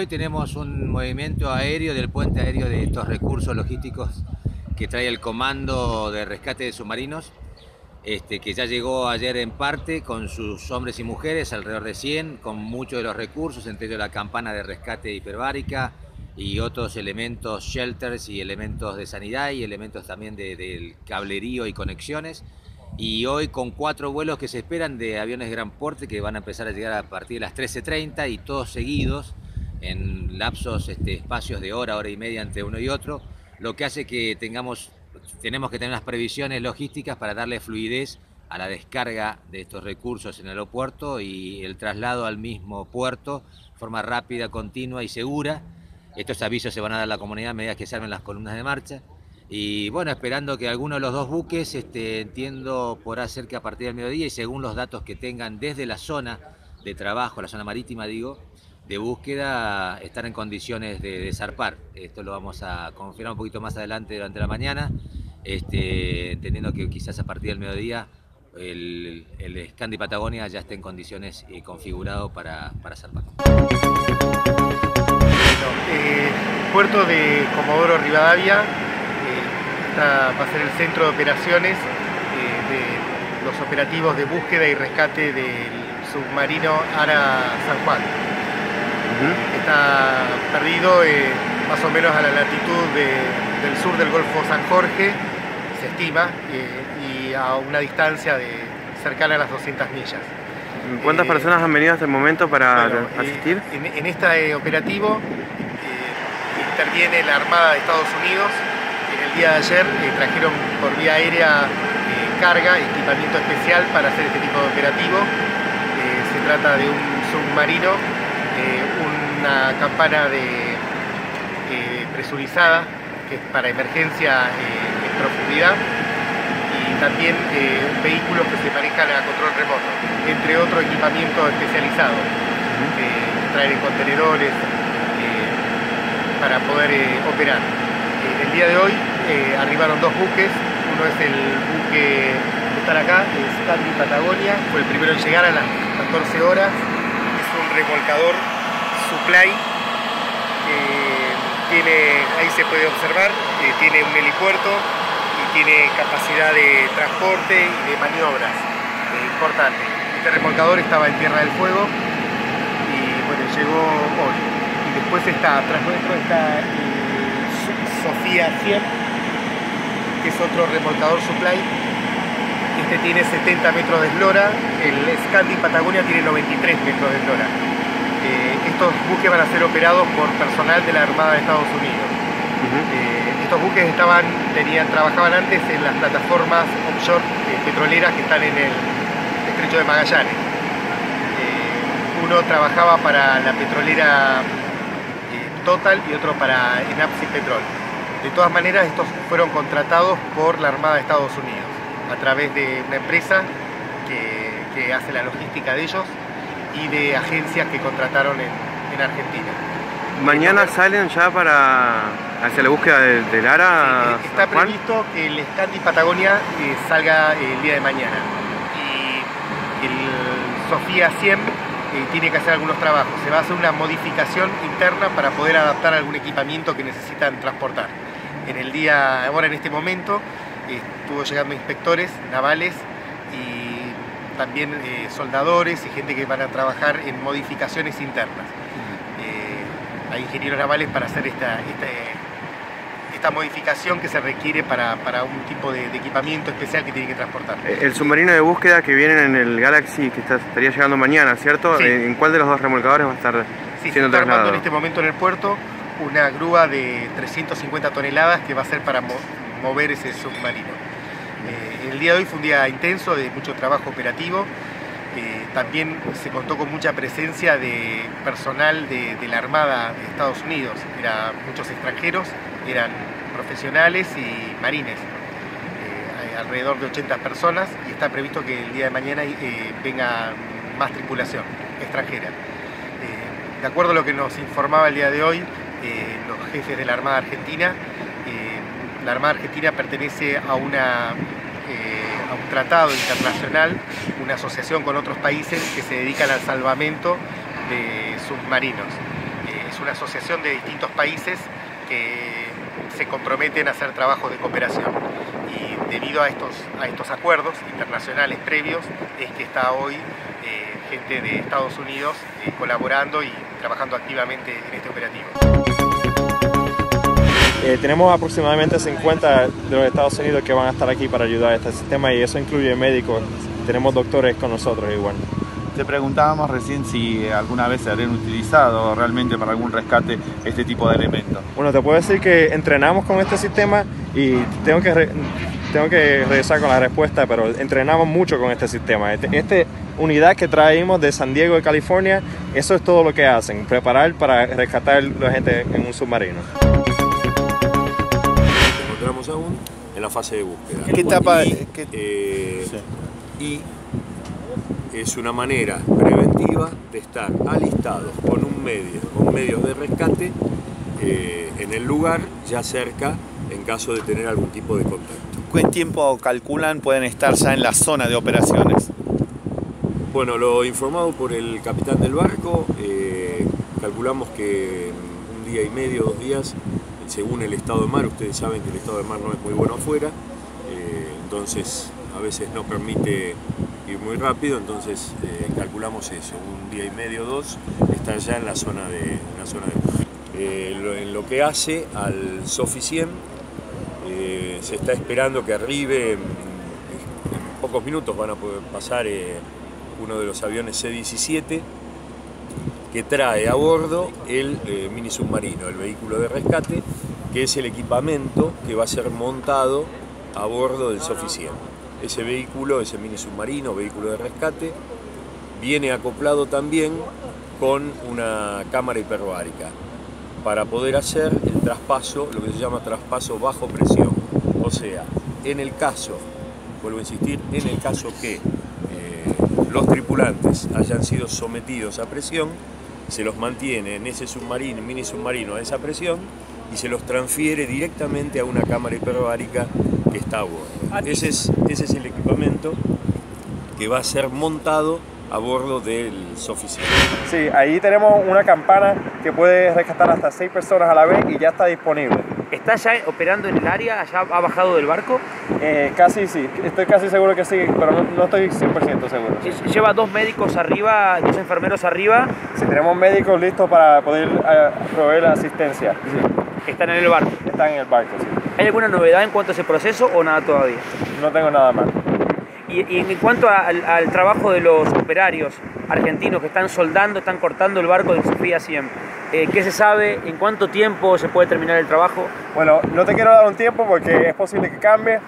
hoy tenemos un movimiento aéreo del puente aéreo de estos recursos logísticos que trae el Comando de Rescate de Submarinos, este, que ya llegó ayer en parte con sus hombres y mujeres, alrededor de 100, con muchos de los recursos, entre ellos la campana de rescate hiperbárica y otros elementos, shelters y elementos de sanidad y elementos también del de cablerío y conexiones. Y hoy con cuatro vuelos que se esperan de aviones de gran porte que van a empezar a llegar a partir de las 13.30 y todos seguidos en lapsos, este, espacios de hora, hora y media entre uno y otro, lo que hace que tengamos, tenemos que tener unas previsiones logísticas para darle fluidez a la descarga de estos recursos en el aeropuerto y el traslado al mismo puerto de forma rápida, continua y segura. Estos avisos se van a dar a la comunidad a medida que se armen las columnas de marcha. Y bueno, esperando que alguno de los dos buques, este, entiendo, podrá ser que a partir del mediodía y según los datos que tengan desde la zona de trabajo, la zona marítima digo, de búsqueda, estar en condiciones de, zarpar. Esto lo vamos a confirmar un poquito más adelante durante la mañana, este, entendiendo que quizás a partir del mediodía el, el Scandi Patagonia ya esté en condiciones y configurado para, para zarpar. Eh, puerto de Comodoro Rivadavia va a ser el centro de operaciones eh, de los operativos de búsqueda y rescate del submarino Ara San Juan. Está perdido eh, más o menos a la latitud del sur del Golfo San Jorge, se estima, eh, y a una distancia de cercana a las 200 millas. ¿Cuántas personas han venido hasta el momento para asistir? En, en, este operativo interviene la Armada de Estados Unidos, el día de ayer eh, trajeron por vía aérea eh, carga, equipamiento especial para hacer este tipo de operativo. Eh, se trata de un submarino, una campana de, presurizada que es para emergencia en profundidad y también vehículos que se manejan a control remoto, entre otro equipamiento especializado, traer en contenedores para poder operar. el día de hoy eh, arribaron dos buques, uno es el buque que está acá, Stanley Patagonia, fue el primero en llegar a las 14 horas, es un remolcador supply que tiene, ahí se puede observar, eh, tiene un helipuerto y tiene capacidad de transporte y de maniobras, eh, importante. Este remolcador estaba en Tierra del Fuego y bueno, llegó hoy. Y después está, atrás nuestro está Sofía 100 que es otro remolcador supply. Este tiene 70 metros de eslora, el Scandi Patagonia tiene 93 metros de eslora. Eh, estos buques van a ser operados por personal de la Armada de Estados Unidos. Eh, estos buques estaban, tenían, trabajaban antes en las plataformas offshore eh, petroleras que están en el estrecho de Magallanes. uno trabajaba para la petrolera Total y otro para Enapsi Petrol. De todas maneras, estos fueron contratados por la Armada de Estados Unidos a través de una empresa que, hace la logística de ellos y de agencias que contrataron en, Argentina. ¿Mañana salen ya para hacia la búsqueda del, ARA? está previsto que el Scandi Patagonia eh, salga el día de mañana y el Sofía 100 eh, tiene que hacer algunos trabajos. Se va a hacer una modificación interna para poder adaptar algún equipamiento que necesitan transportar en el día, ahora en este momento, estuvo llegando inspectores navales y también eh, soldadores y gente que van a trabajar en modificaciones internas. Eh, hay ingenieros navales para hacer esta, esta, modificación que se requiere para, un tipo de, equipamiento especial que tiene que transportar. Eh, el submarino de búsqueda que viene en el Galaxy, que estaría llegando mañana, ¿cierto? ¿En cuál de los dos remolcadores va a estar sí, siendo se está en este momento en el puerto una grúa de 350 toneladas que va a ser para mover ese submarino. Eh, el día de hoy fue un día intenso, de mucho trabajo operativo. Eh, también se contó con mucha presencia de personal de, la Armada de Estados Unidos. Eran muchos extranjeros, eran profesionales y marines. Eh, alrededor de 80 personas y está previsto que el día de mañana venga más tripulación extranjera. de acuerdo a lo que nos informaba el día de hoy, los jefes de la Armada Argentina. Eh, la Armada Argentina pertenece eh, a un tratado internacional, una asociación con otros países que se dedican al salvamento de submarinos. es una asociación de distintos países que se comprometen a hacer trabajos de cooperación. Y debido a estos, a estos acuerdos internacionales previos es que está hoy eh, gente de Estados Unidos eh, colaborando y trabajando activamente en este operativo. Eh, tenemos aproximadamente 50 de los Estados Unidos que van a estar aquí para ayudar a este sistema y eso incluye médicos. Tenemos doctores con nosotros igual. Te preguntábamos recién si alguna vez se habrían utilizado realmente para algún rescate este tipo de elementos. Bueno, te puedo decir que entrenamos con este sistema y tengo que, tengo que regresar con la respuesta, pero entrenamos mucho con este sistema. Esta este unidad que traímos de San Diego de California, eso es todo lo que hacen, preparar para rescatar a la gente en un submarino. Aún en la fase de búsqueda. ¿Qué etapa? Y, eh, y es una manera preventiva de estar alistados con un medio, con medios de rescate eh, en el lugar, ya cerca, en caso de tener algún tipo de contacto. ¿Qué tiempo calculan pueden estar ya en la zona de operaciones? Bueno, lo informado por el capitán del barco, eh, calculamos que un día y medio, dos días, según el estado de mar, ustedes saben que el estado de mar no es muy bueno afuera, eh, entonces a veces no permite ir muy rápido, entonces eh, calculamos eso, un día y medio, dos, está ya en la zona de, la zona de lo, en lo que hace al Sofi 100, se está esperando que arribe, en, en, pocos minutos van a poder pasar uno de los aviones C-17 que trae a bordo el eh, mini submarino, el vehículo de rescate, que es el equipamiento que va a ser montado a bordo del Sofi 100. Ese vehículo, ese mini submarino, vehículo de rescate, viene acoplado también con una cámara hiperbárica para poder hacer el traspaso, lo que se llama traspaso bajo presión. O sea, en el caso, vuelvo a insistir, en el caso que los tripulantes hayan sido sometidos a presión, se los mantiene en ese submarino, mini submarino a esa presión y se los transfiere directamente a una cámara hiperbárica que está a bordo. Ese es, ese es el equipamiento que va a ser montado a bordo del Soficien. Sí, ahí tenemos una campana que puede rescatar hasta seis personas a la vez y ya está disponible. ¿Está ya operando en el área? ¿Ya ha bajado del barco? Eh, casi sí, estoy casi seguro que sí, pero no, no estoy 100% seguro. ¿Lleva dos médicos arriba, dos enfermeros arriba? Sí, tenemos médicos listos para poder uh, proveer la asistencia. Sí. ¿Están en el barco? Están en el barco, sí. ¿Hay alguna novedad en cuanto a ese proceso o nada todavía? No tengo nada más. Y, y en cuanto a, al, al, trabajo de los operarios argentinos que están soldando, están cortando el barco de Sofía 100, eh, ¿qué se sabe? ¿En cuánto tiempo se puede terminar el trabajo? Bueno, no te quiero dar un tiempo porque es posible que cambie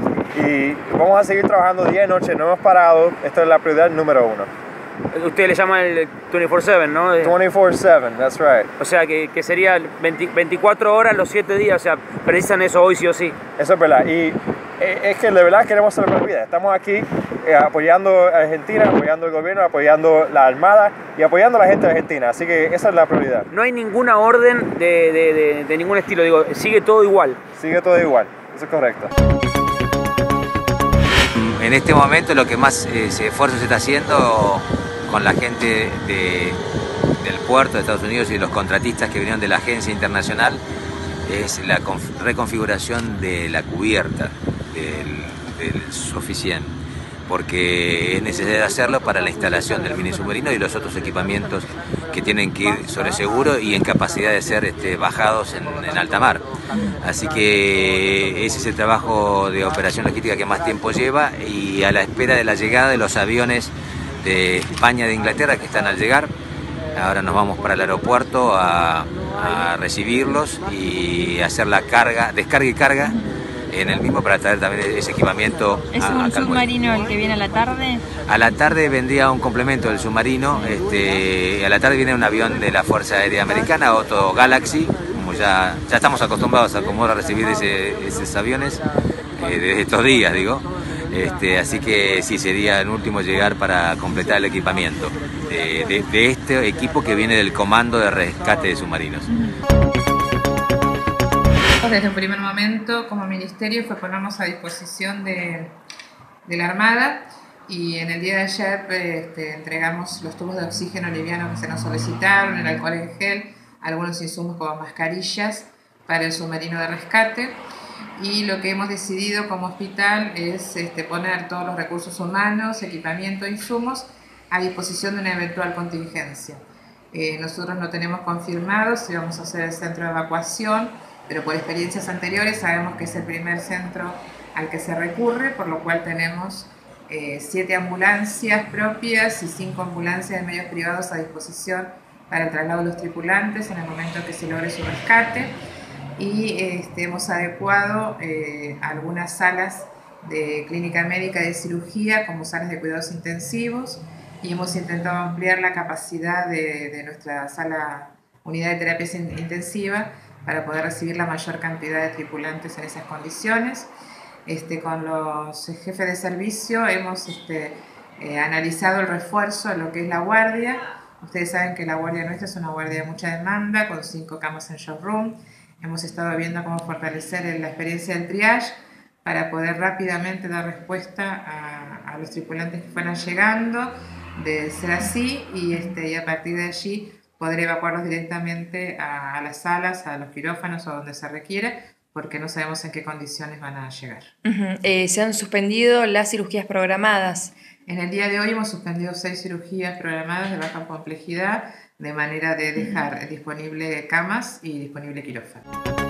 y vamos a seguir trabajando día y noche, no hemos parado, esta es la prioridad número uno. Usted le llama el 24-7, ¿no? 24-7, that's right. O sea, que, que sería 20, 24 horas los 7 días, o sea, precisan eso hoy sí o sí. Eso es verdad. Y es que de verdad queremos salvar vidas. Estamos aquí eh, apoyando a Argentina, apoyando al gobierno, apoyando la Armada y apoyando a la gente de Argentina. Así que esa es la prioridad. No hay ninguna orden de, de, de, de ningún estilo, digo, sigue todo igual. Sigue todo igual, eso es correcto. En este momento lo que más eh, esfuerzo se está haciendo con la gente de, del puerto de Estados Unidos y los contratistas que vinieron de la agencia internacional es la reconfiguración de la cubierta del, del Soficien, porque es necesario hacerlo para la instalación del mini submarino y los otros equipamientos que tienen que ir sobre seguro y en capacidad de ser este, bajados en, alta mar. Así que ese es el trabajo de operación logística que más tiempo lleva y a la espera de la llegada de los aviones de España, de Inglaterra, que están al llegar. Ahora nos vamos para el aeropuerto a, a recibirlos y hacer la carga, descarga y carga en el mismo para traer también ese equipamiento. ¿Es un a, a submarino el que viene a la tarde? A la tarde vendría un complemento del submarino, este, a la tarde viene un avión de la Fuerza Aérea Americana, otro Galaxy, como ya, ya estamos acostumbrados a a recibir ese, esos aviones eh, desde estos días, digo. Este, así que sí, sería el último llegar para completar el equipamiento de, de, de este equipo que viene del Comando de Rescate de Submarinos. Desde un primer momento, como ministerio, fue ponernos a disposición de, de la Armada y en el día de ayer este, entregamos los tubos de oxígeno liviano que se nos solicitaron, el alcohol en gel, algunos insumos como mascarillas para el submarino de rescate y lo que hemos decidido como hospital es este, poner todos los recursos humanos, equipamiento e insumos a disposición de una eventual contingencia. Eh, nosotros no tenemos confirmado si vamos a hacer el centro de evacuación, pero por experiencias anteriores sabemos que es el primer centro al que se recurre, por lo cual tenemos eh, siete ambulancias propias y cinco ambulancias de medios privados a disposición para el traslado de los tripulantes en el momento que se logre su rescate. Y este, hemos adecuado eh, algunas salas de clínica médica de cirugía como salas de cuidados intensivos y hemos intentado ampliar la capacidad de, nuestra sala unidad de terapia intensiva para poder recibir la mayor cantidad de tripulantes en esas condiciones. Este, con los jefes de servicio hemos este, eh, analizado el refuerzo de lo que es la guardia. Ustedes saben que la guardia nuestra es una guardia de mucha demanda, con cinco camas en showroom. Hemos estado viendo cómo fortalecer la experiencia del triage para poder rápidamente dar respuesta a, los tripulantes que fueran llegando, de ser así, y, este, y a partir de allí poder evacuarlos directamente a, las salas, a los quirófanos o donde se requiere, porque no sabemos en qué condiciones van a llegar. Eh, se han suspendido las cirugías programadas. En el día de hoy hemos suspendido seis cirugías programadas de baja complejidad de manera de dejar disponible camas y disponible quirófano.